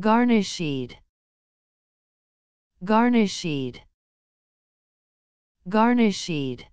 garnished. Garnished. Garnished.